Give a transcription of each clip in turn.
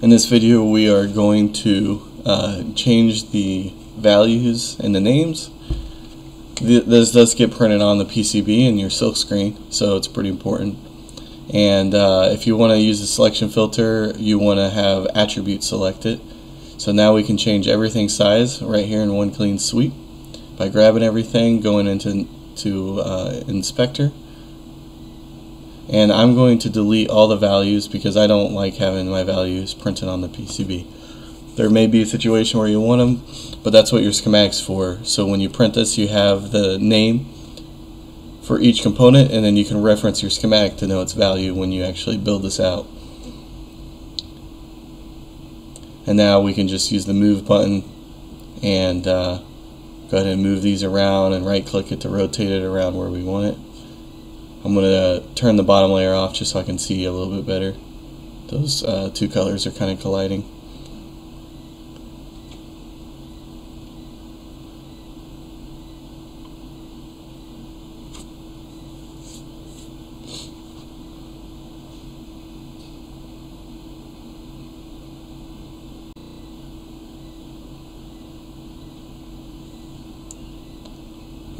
In this video we are going to uh, change the values and the names. This does get printed on the PCB in your silk screen so it's pretty important. And uh, if you want to use the selection filter you want to have attribute selected. So now we can change everything size right here in one clean sweep by grabbing everything, going into to uh, inspector and I'm going to delete all the values because I don't like having my values printed on the PCB. There may be a situation where you want them, but that's what your schematic's for. So when you print this, you have the name for each component, and then you can reference your schematic to know its value when you actually build this out. And now we can just use the move button and uh, go ahead and move these around and right click it to rotate it around where we want it. I'm going to turn the bottom layer off just so I can see a little bit better. Those uh, two colors are kind of colliding.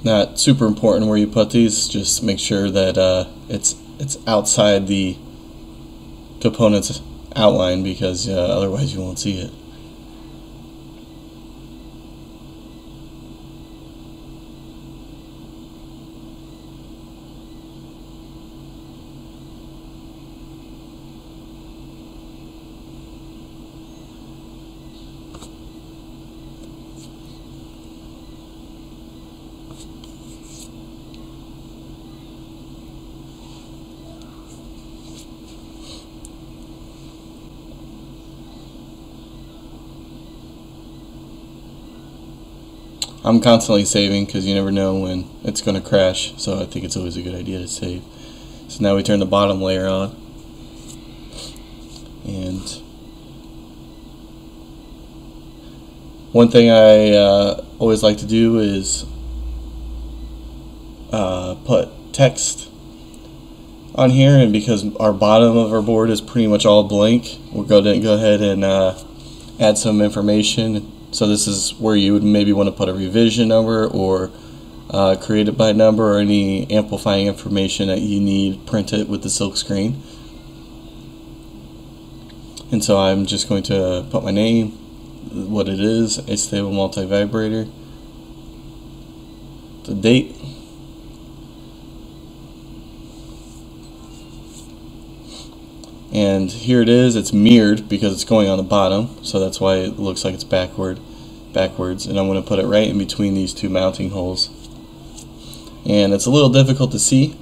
Not super important where you put these. Just make sure that uh, it's it's outside the component's outline because uh, otherwise you won't see it. I'm constantly saving because you never know when it's going to crash so I think it's always a good idea to save. So now we turn the bottom layer on. And one thing I uh, always like to do is uh, put text on here and because our bottom of our board is pretty much all blank we're going to go ahead and uh, add some information so this is where you would maybe want to put a revision number or uh, create it by number or any amplifying information that you need printed with the silk screen. And so I'm just going to put my name, what it is, astable multi-vibrator, the date, and here it is. It's mirrored because it's going on the bottom. So that's why it looks like it's backward backwards. And I'm going to put it right in between these two mounting holes. And it's a little difficult to see.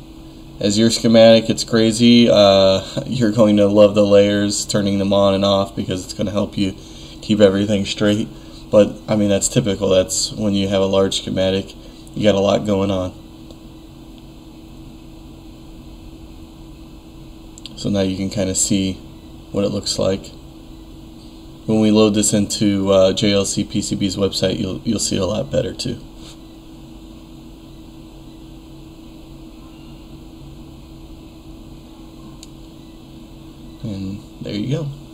As your schematic it's crazy. Uh, you're going to love the layers turning them on and off because it's going to help you keep everything straight. But I mean that's typical. That's when you have a large schematic you got a lot going on So now you can kind of see what it looks like. When we load this into uh, JLC PCB's website, you'll, you'll see it a lot better too. And there you go.